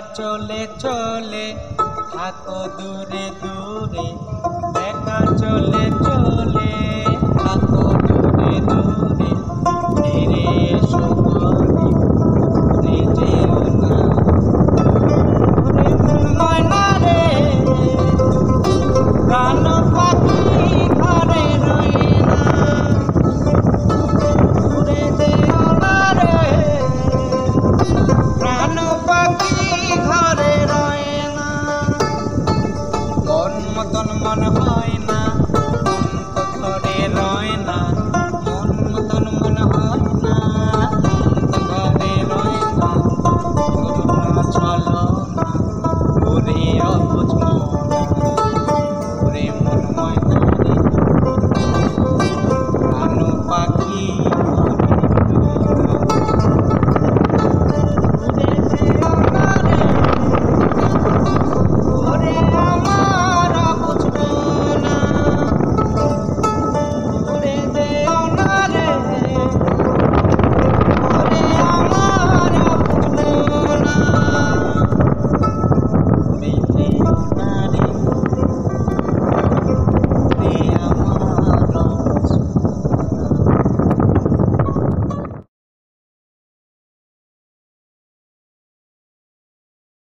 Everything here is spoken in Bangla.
চলে চলে। থাকো দূরে দূরে। দেখা চলে চলে। থাকো